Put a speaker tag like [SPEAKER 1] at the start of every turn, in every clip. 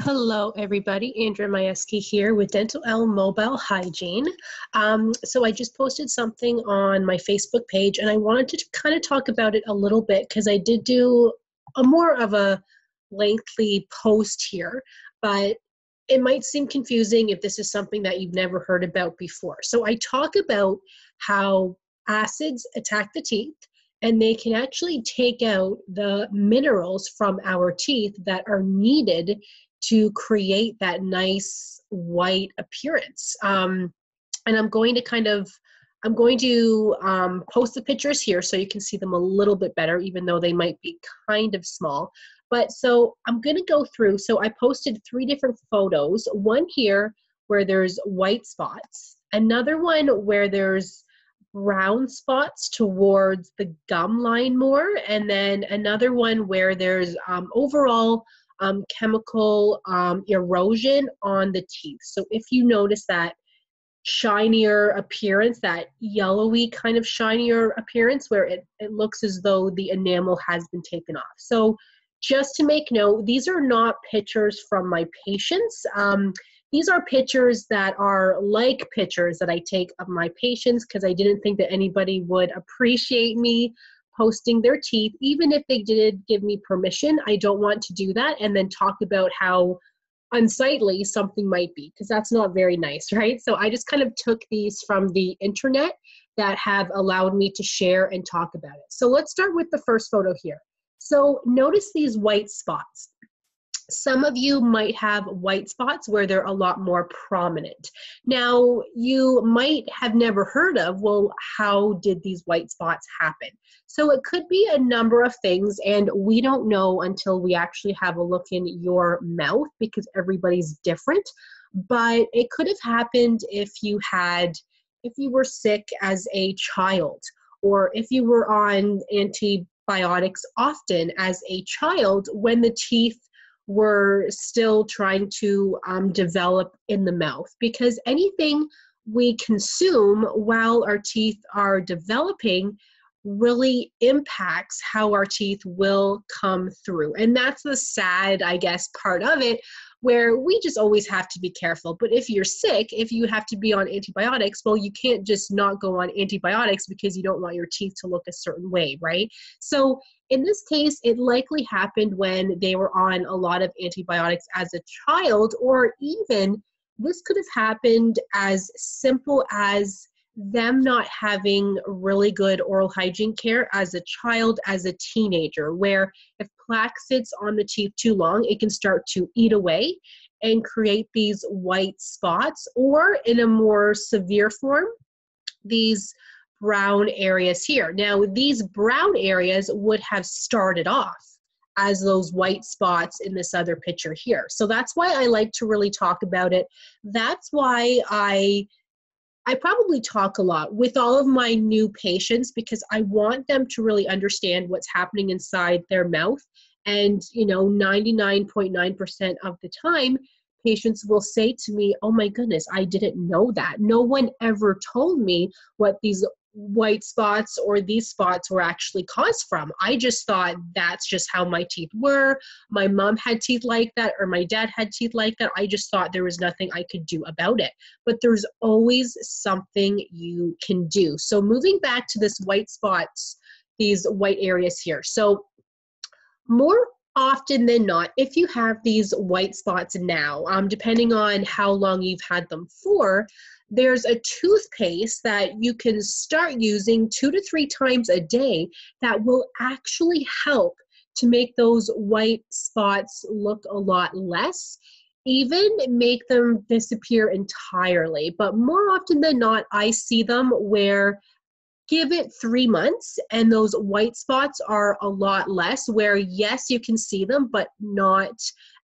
[SPEAKER 1] Hello, everybody. Andrea Majewski here with Dentalelle Mobile Hygiene. Um, so I just posted something on my Facebook page, and I wanted to kind of talk about it a little bit because I did do a more of a lengthy post here, but it might seem confusing if this is something that you've never heard about before. So I talk about how acids attack the teeth and they can actually take out the minerals from our teeth that are needed to create that nice white appearance. Um, and I'm going to kind of I'm going to um, post the pictures here so you can see them a little bit better, even though they might be kind of small. But so I'm going to go through. So I posted three different photos. One here where there's white spots, another one where there's brown spots towards the gum line more, and then another one where there's um, overall um, chemical um, erosion on the teeth. So if you notice that shinier appearance, that yellowy kind of shinier appearance where it, it looks as though the enamel has been taken off. So just to make note, these are not pictures from my patients. Um, these are pictures that are like pictures that I take of my patients because I didn't think that anybody would appreciate me posting their teeth, even if they did give me permission. I don't want to do that and then talk about how unsightly something might be because that's not very nice, right? So I just kind of took these from the internet that have allowed me to share and talk about it. So let's start with the first photo here. So notice these white spots. Some of you might have white spots where they're a lot more prominent. Now, you might have never heard of, well, how did these white spots happen? So it could be a number of things, and we don't know until we actually have a look in your mouth because everybody's different. But it could have happened if you had, if you were sick as a child, or if you were on antibiotics often as a child when the teeth we're still trying to um, develop in the mouth because anything we consume while our teeth are developing really impacts how our teeth will come through. And that's the sad, I guess, part of it where we just always have to be careful. But if you're sick, if you have to be on antibiotics, well, you can't just not go on antibiotics because you don't want your teeth to look a certain way, right? So in this case, it likely happened when they were on a lot of antibiotics as a child, or even this could have happened as simple as them not having really good oral hygiene care as a child, as a teenager, where if plaque sits on the teeth too long, it can start to eat away and create these white spots, or in a more severe form, these brown areas here. Now, these brown areas would have started off as those white spots in this other picture here. So that's why I like to really talk about it. That's why I I probably talk a lot with all of my new patients because I want them to really understand what's happening inside their mouth. And, you know, 99.9% of the time, patients will say to me, Oh my goodness, I didn't know that. No one ever told me what these white spots or these spots were actually caused from. I just thought that's just how my teeth were. My mom had teeth like that, or my dad had teeth like that. I just thought there was nothing I could do about it. But there's always something you can do. So, moving back to this white spots, these white areas here. So, more often than not, if you have these white spots now, um, depending on how long you've had them for, there's a toothpaste that you can start using two to three times a day that will actually help to make those white spots look a lot less even make them disappear entirely. But more often than not i see them where give it three months and those white spots are a lot less where yes you can see them but not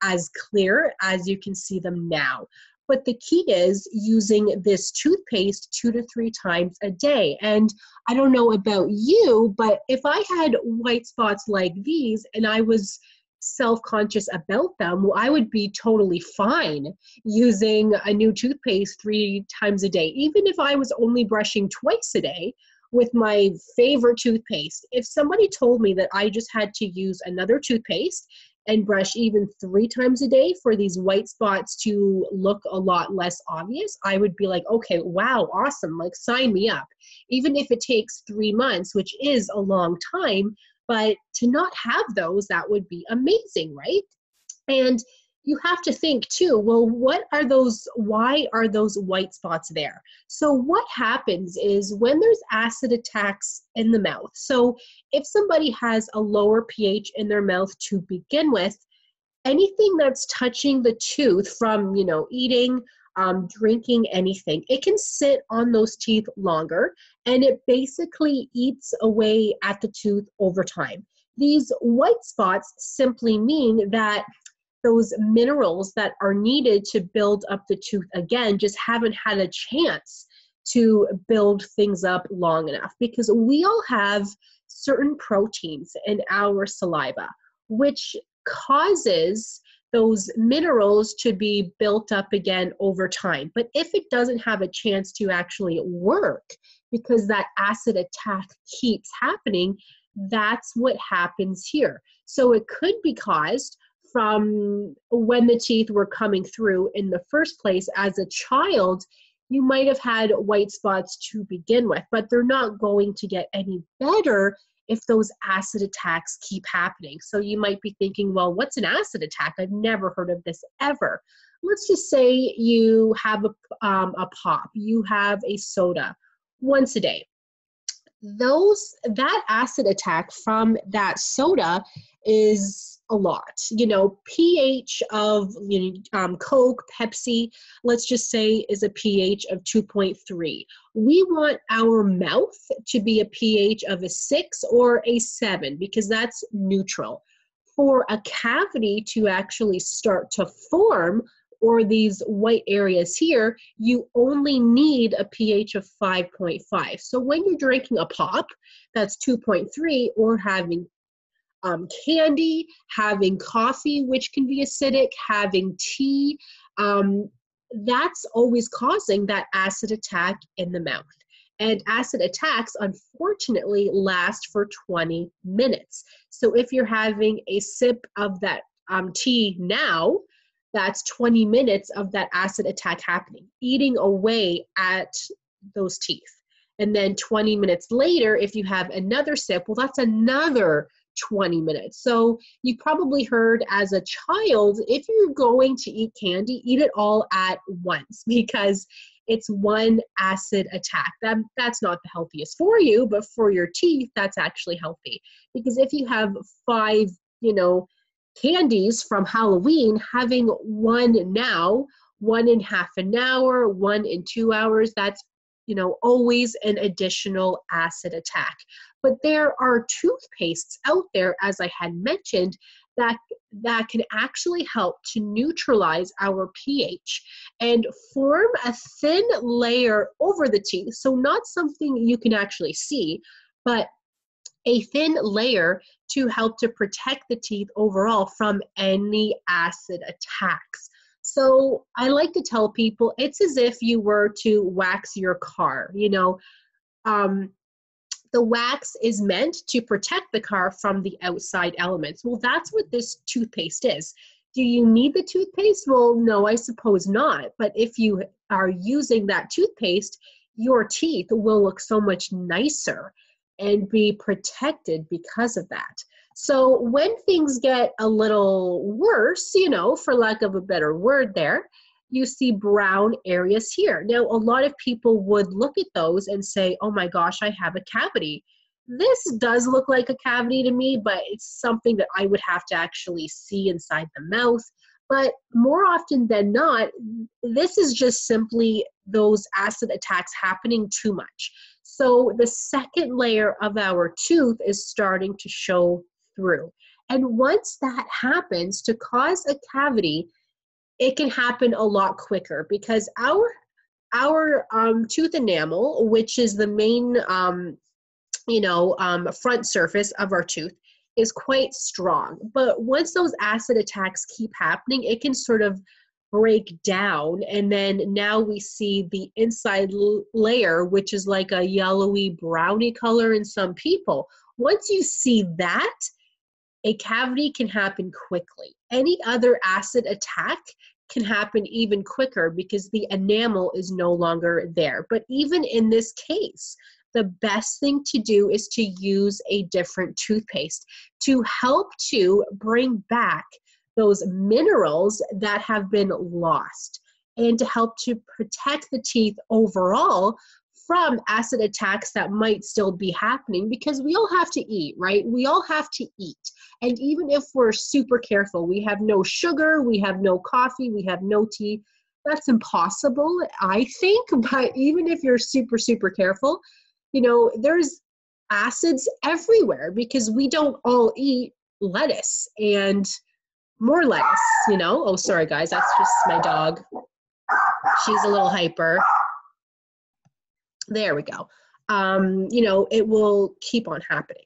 [SPEAKER 1] as clear as you can see them now but the key is using this toothpaste two to three times a day. And I don't know about you, but if I had white spots like these and I was self conscious about them, well, I would be totally fine using a new toothpaste three times a day, even if I was only brushing twice a day with my favorite toothpaste. If somebody told me that I just had to use another toothpaste and brush even three times a day for these white spots to look a lot less obvious, I would be like, okay, wow, awesome, like sign me up. Even if it takes three months, which is a long time, but to not have those, that would be amazing, right? And you have to think too well what are those why are those white spots there? So what happens is when there's acid attacks in the mouth so if somebody has a lower ph in their mouth to begin with anything that's touching the tooth from you know eating um, drinking anything it can sit on those teeth longer and it basically eats away at the tooth over time. These white spots simply mean that those minerals that are needed to build up the tooth again just haven't had a chance to build things up long enough because we all have certain proteins in our saliva which causes those minerals to be built up again over time. But if it doesn't have a chance to actually work because that acid attack keeps happening, that's what happens here. So it could be caused from when the teeth were coming through in the first place as a child you might have had white spots to begin with but they're not going to get any better if those acid attacks keep happening. So you might be thinking well what's an acid attack? I've never heard of this ever. Let's just say you have a, um, a pop you have a soda once a day. Those that acid attack from that soda is a lot. You know, pH of you know, um, Coke, Pepsi, let's just say is a pH of 2.3. We want our mouth to be a pH of a 6 or a 7 because that's neutral. For a cavity to actually start to form, or these white areas here, you only need a pH of 5.5. So when you're drinking a pop that's 2.3 or having um, candy, having coffee, which can be acidic, having tea. Um, that's always causing that acid attack in the mouth. And acid attacks, unfortunately, last for 20 minutes. So if you're having a sip of that um, tea now, that's 20 minutes of that acid attack happening, eating away at those teeth. And then 20 minutes later, if you have another sip, well, that's another 20 minutes. So you probably heard as a child, if you're going to eat candy, eat it all at once because it's one acid attack. That, that's not the healthiest for you, but for your teeth, that's actually healthy. Because if you have five, you know, candies from Halloween, having one now, one in half an hour, one in two hours, that's you know, always an additional acid attack. But there are toothpastes out there, as I had mentioned, that that can actually help to neutralize our pH and form a thin layer over the teeth. So not something you can actually see, but a thin layer to help to protect the teeth overall from any acid attacks. So I like to tell people it's as if you were to wax your car. You know, um, the wax is meant to protect the car from the outside elements. Well, that's what this toothpaste is. Do you need the toothpaste? Well, no, I suppose not. But if you are using that toothpaste, your teeth will look so much nicer and be protected because of that. So when things get a little worse, you know, for lack of a better word there, you see brown areas here. Now, a lot of people would look at those and say, oh my gosh, I have a cavity. This does look like a cavity to me, but it's something that I would have to actually see inside the mouth. But more often than not, this is just simply those acid attacks happening too much. So the second layer of our tooth is starting to show through. And once that happens, to cause a cavity, it can happen a lot quicker because our our um, tooth enamel, which is the main um, you know um, front surface of our tooth, is quite strong. But once those acid attacks keep happening, it can sort of break down and then now we see the inside l- layer which is like a yellowy browny color in some people once you see that a cavity can happen quickly. Any other acid attack can happen even quicker because the enamel is no longer there. But even in this case, the best thing to do is to use a different toothpaste to help to bring back those minerals that have been lost and to help to protect the teeth overall from acid attacks that might still be happening because we all have to eat, right? We all have to eat. And even if we're super careful, we have no sugar, we have no coffee, we have no tea. That's impossible, I think. But even if you're super, super careful, you know, there's acids everywhere because we don't all eat lettuce and more lettuce, you know? Oh, sorry, guys, that's just my dog. She's a little hyper. There we go. Um, you know, it will keep on happening.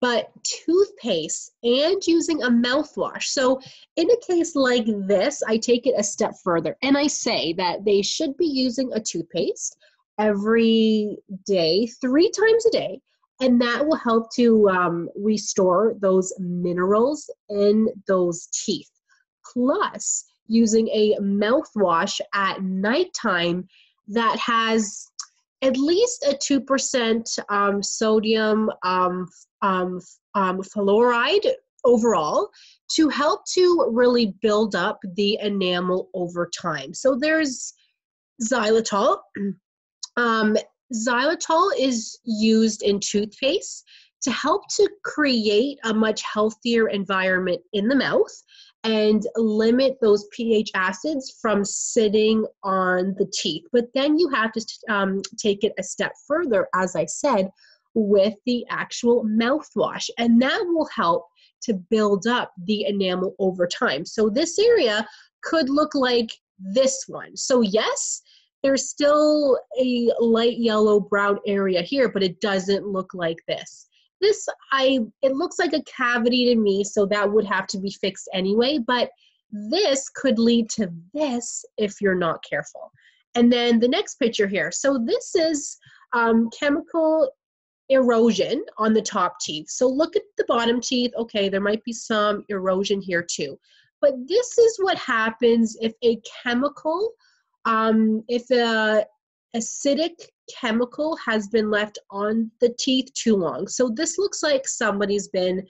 [SPEAKER 1] But toothpaste and using a mouthwash. So, in a case like this, I take it a step further and I say that they should be using a toothpaste every day, three times a day, and that will help to um, restore those minerals in those teeth. Plus, using a mouthwash at nighttime that has at least a 2% um, sodium um, um, um, fluoride overall to help to really build up the enamel over time. So there's xylitol. Um, xylitol is used in toothpaste to help to create a much healthier environment in the mouth and limit those pH acids from sitting on the teeth. But then you have to um, take it a step further, as I said, with the actual mouthwash, and that will help to build up the enamel over time. So this area could look like this one. So, yes, there's still a light yellow brown area here, but it doesn't look like this this i it looks like a cavity to me so that would have to be fixed anyway but this could lead to this if you're not careful. And then the next picture here. So this is um, chemical erosion on the top teeth. So look at the bottom teeth. Okay there might be some erosion here too. But this is what happens if a chemical um, if a acidic chemical has been left on the teeth too long. So this looks like somebody's been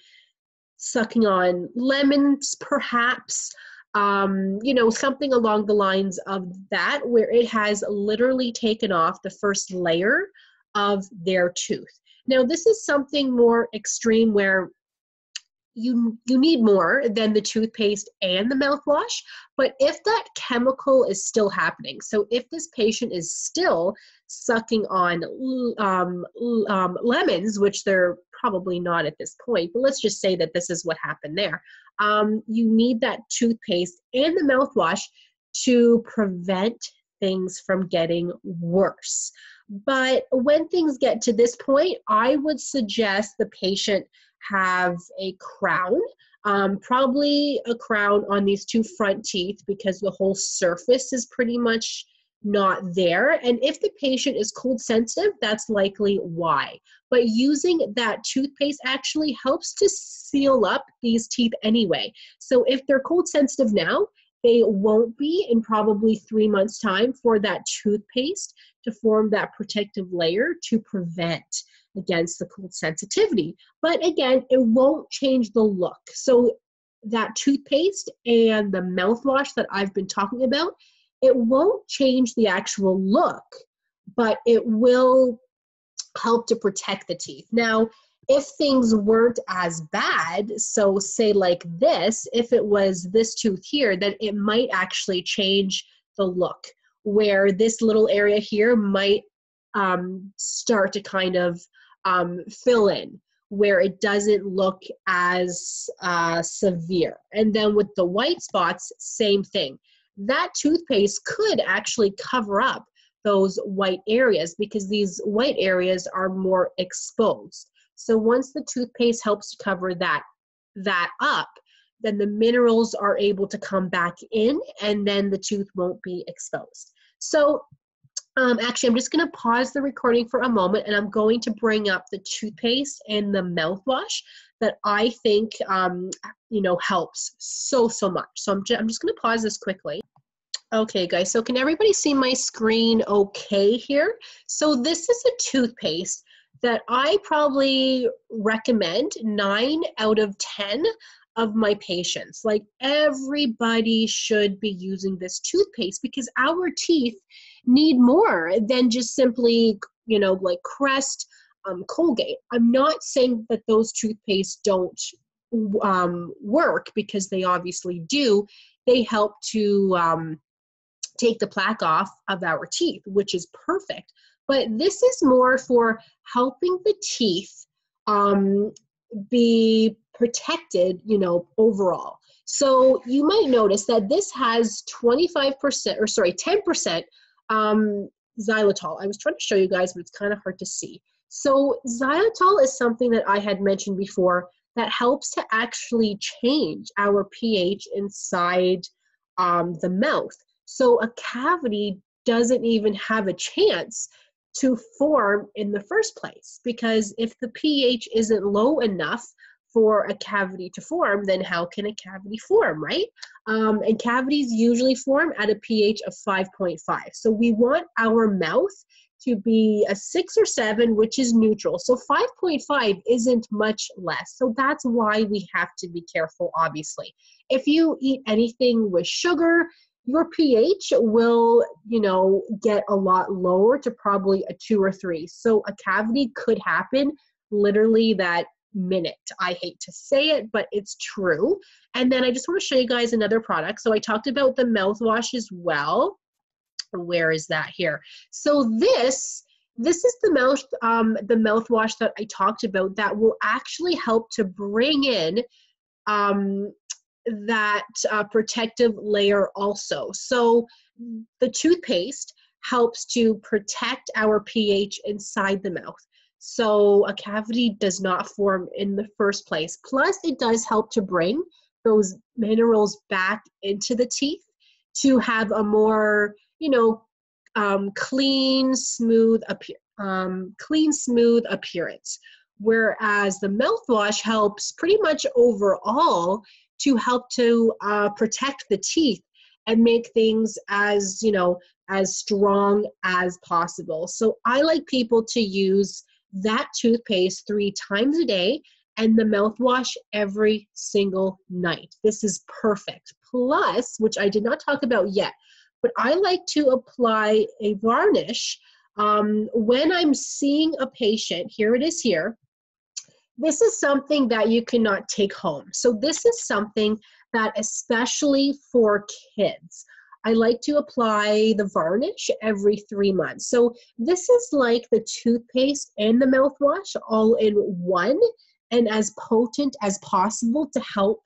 [SPEAKER 1] sucking on lemons, perhaps, um, you know, something along the lines of that, where it has literally taken off the first layer of their tooth. Now, this is something more extreme where you you need more than the toothpaste and the mouthwash but if that chemical is still happening so if this patient is still sucking on um, um, lemons which they're probably not at this point but let's just say that this is what happened there um, you need that toothpaste and the mouthwash to prevent things from getting worse. But when things get to this point i would suggest the patient have a crown, um, probably a crown on these two front teeth because the whole surface is pretty much not there. And if the patient is cold sensitive, that's likely why. But using that toothpaste actually helps to seal up these teeth anyway. So if they're cold sensitive now, they won't be in probably three months' time for that toothpaste to form that protective layer to prevent against the cold sensitivity. But again, it won't change the look. So that toothpaste and the mouthwash that I've been talking about, it won't change the actual look, but it will help to protect the teeth. Now, if things weren't as bad, so say like this, if it was this tooth here, then it might actually change the look where this little area here might um, start to kind of um, fill in where it doesn't look as uh, severe. And then with the white spots, same thing. That toothpaste could actually cover up those white areas because these white areas are more exposed. So once the toothpaste helps to cover that that up, then the minerals are able to come back in and then the tooth won't be exposed. So um, actually, I'm just going to pause the recording for a moment and I'm going to bring up the toothpaste and the mouthwash that I think, um, you know, helps so, so much. So I'm, ju- I'm just going to pause this quickly. Okay, guys, so can everybody see my screen okay here? So this is a toothpaste that I probably recommend nine out of 10 of my patients. Like everybody should be using this toothpaste because our teeth need more than just simply, you know, like Crest, um, Colgate. I'm not saying that those toothpastes don't um, work because they obviously do. They help to um, take the plaque off of our teeth, which is perfect. But this is more for helping the teeth um, be protected, you know, overall. So you might notice that this has 25% or sorry, 10% um, xylitol. I was trying to show you guys, but it's kind of hard to see. So xylitol is something that I had mentioned before that helps to actually change our pH inside um, the mouth. So a cavity doesn't even have a chance to form in the first place because if the pH isn't low enough for a cavity to form, then how can a cavity form, right? Um, and cavities usually form at a pH of 5.5. So we want our mouth to be a six or seven, which is neutral. So 5.5 isn't much less. So that's why we have to be careful, obviously. If you eat anything with sugar, your pH will, you know, get a lot lower to probably a two or three. So a cavity could happen literally that minute. I hate to say it, but it's true. And then I just want to show you guys another product. So I talked about the mouthwash as well. Where is that here? So this this is the mouth um, the mouthwash that I talked about that will actually help to bring in um, that uh, protective layer also. So the toothpaste helps to protect our pH inside the mouth. So a cavity does not form in the first place. Plus, it does help to bring those minerals back into the teeth to have a more, you know, um, clean, smooth appear, um, clean, smooth appearance. Whereas the mouthwash helps pretty much overall to help to uh, protect the teeth and make things as you know as strong as possible. So I like people to use that toothpaste three times a day and the mouthwash every single night. This is perfect. Plus, which I did not talk about yet, but I like to apply a varnish um, when I'm seeing a patient. Here it is here. This is something that you cannot take home. So, this is something that, especially for kids, I like to apply the varnish every three months. So this is like the toothpaste and the mouthwash all in one and as potent as possible to help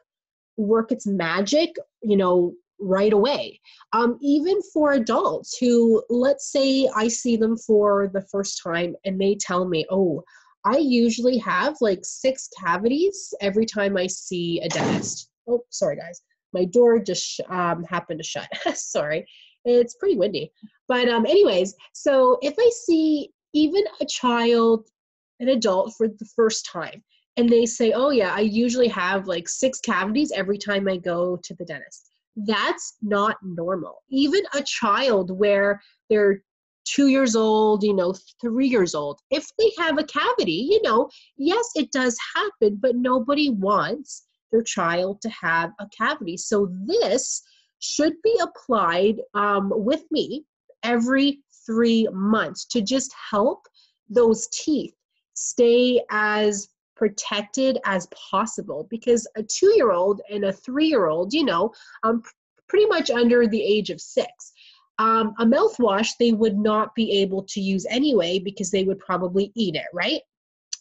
[SPEAKER 1] work its magic, you know, right away. Um, even for adults who, let's say I see them for the first time and they tell me, oh, I usually have like six cavities every time I see a dentist. Oh, sorry, guys my door just um, happened to shut. Sorry, it's pretty windy. But um, anyways, so if I see even a child, an adult for the first time, and they say, "Oh yeah, I usually have like six cavities every time I go to the dentist," that's not normal. Even a child where they're two years old, you know, three years old, if they have a cavity, you know, yes, it does happen, but nobody wants their child to have a cavity. So this should be applied um, with me every three months to just help those teeth stay as protected as possible because a two year old and a three year old, you know, um, pretty much under the age of six. Um, a mouthwash they would not be able to use anyway because they would probably eat it, right?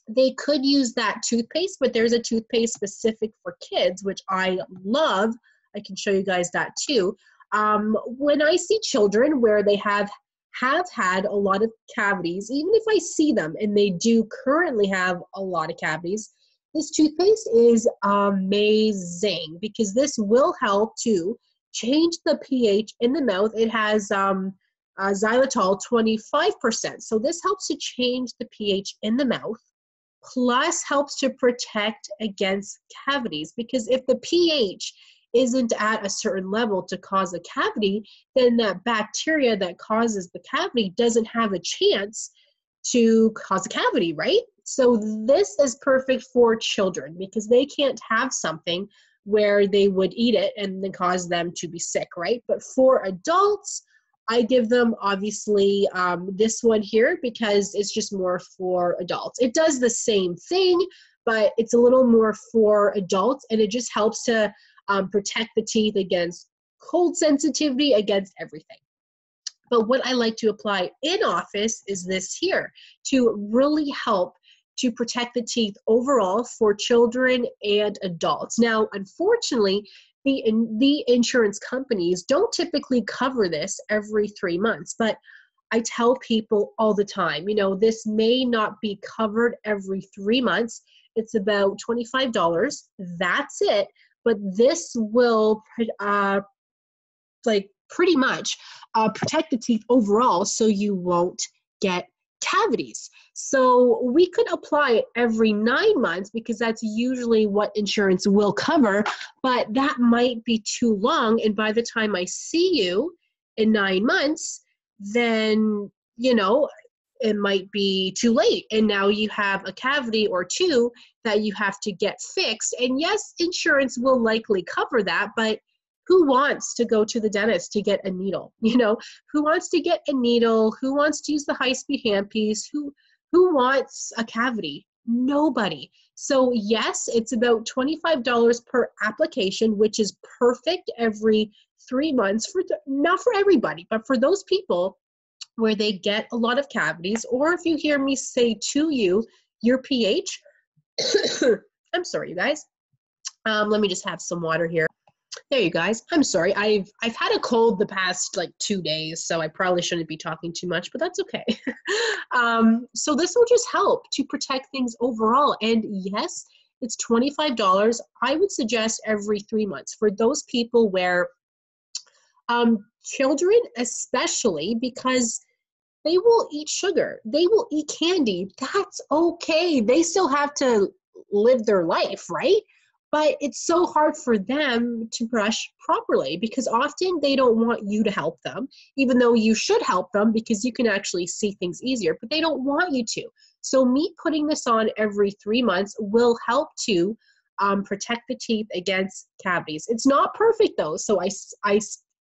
[SPEAKER 1] They could use that toothpaste, but there's a toothpaste specific for kids, which I love. I can show you guys that too. Um, when I see children where they have have had a lot of cavities, even if I see them and they do currently have a lot of cavities, this toothpaste is amazing because this will help to change the pH in the mouth. It has um, uh, xylitol 25%. So this helps to change the pH in the mouth plus helps to protect against cavities because if the pH isn't at a certain level to cause a cavity, then that bacteria that causes the cavity doesn't have a chance to cause a cavity, right? So this is perfect for children because they can't have something where they would eat it and then cause them to be sick, right? But for adults, I give them obviously um, this one here because it's just more for adults. It does the same thing, but it's a little more for adults and it just helps to um, protect the teeth against cold sensitivity, against everything. But what I like to apply in office is this here to really help to protect the teeth overall for children and adults. Now, unfortunately, the, the insurance companies don't typically cover this every three months, but I tell people all the time, you know, this may not be covered every three months. It's about $25. That's it. But this will, uh, like, pretty much uh, protect the teeth overall so you won't get cavities. So we could apply it every nine months because that's usually what insurance will cover, but that might be too long. And by the time I see you in nine months, then, you know, it might be too late. And now you have a cavity or two that you have to get fixed. And yes, insurance will likely cover that, but who wants to go to the dentist to get a needle? You know who wants to get a needle? Who wants to use the high speed handpiece? Who who wants a cavity? Nobody. So yes it's about $25 per application which is perfect every three months for the, not for everybody but for those people where they get a lot of cavities. Or if you hear me say to you your ph i'm sorry you guys. Um, let me just have some water here there you guys. I'm sorry. I've I've had a cold the past like two days, so I probably shouldn't be talking too much, but that's okay. um, so this will just help to protect things overall. And yes, it's $25. I would suggest every three months for those people where um, children, especially because they will eat sugar, they will eat candy. That's okay. They still have to live their life, right? But it's so hard for them to brush properly because often they don't want you to help them even though you should help them because you can actually see things easier but they don't want you to. So me putting this on every three months will help to um, protect the teeth against cavities. It's not perfect though so I, I,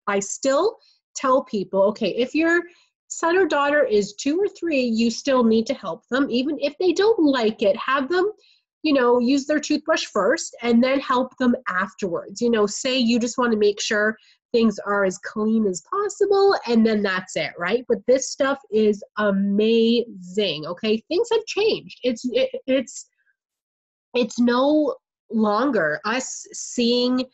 [SPEAKER 1] I still tell people okay if your son or daughter is two or three you still need to help them. Even if they don't like it have them you know, use their toothbrush first and then help them afterwards. You know, say you just want to make sure things are as clean as possible and then that's it, right? But this stuff is amazing, okay? Things have changed. It's it, it's it's no longer us seeing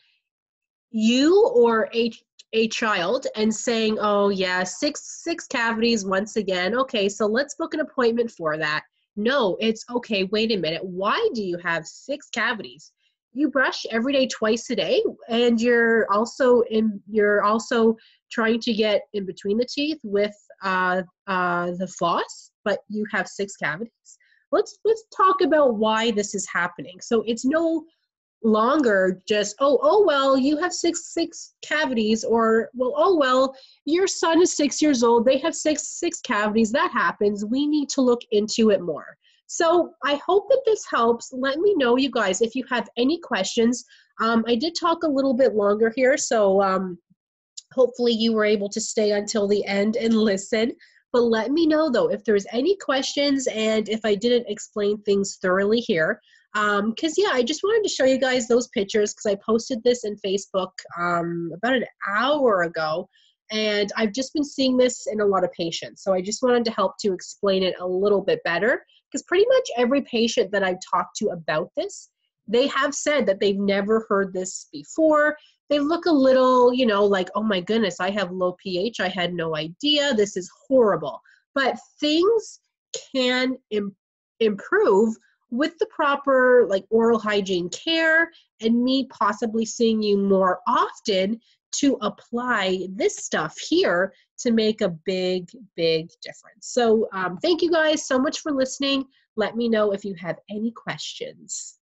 [SPEAKER 1] you or a a child and saying, "Oh yeah, six six cavities once again. Okay, so let's book an appointment for that." No, it's okay, wait a minute. Why do you have six cavities? You brush every day twice a day and you're also in you're also trying to get in between the teeth with uh, uh, the floss, but you have six cavities. Let's let's talk about why this is happening. So it's no longer just oh oh well you have six six cavities or well oh well your son is six years old they have six six cavities that happens we need to look into it more. So i hope that this helps. Let me know you guys if you have any questions. Um, i did talk a little bit longer here so um, hopefully you were able to stay until the end and listen. But let me know though if there's any questions and if i didn't explain things thoroughly here um because yeah i just wanted to show you guys those pictures because i posted this in facebook um about an hour ago and i've just been seeing this in a lot of patients so i just wanted to help to explain it a little bit better because pretty much every patient that i've talked to about this they have said that they've never heard this before. They look a little you know like oh my goodness i have low ph i had no idea this is horrible. But things can Im- improve with the proper like oral hygiene care and me possibly seeing you more often to apply this stuff here to make a big big difference so um, thank you guys so much for listening Let me know if you have any questions.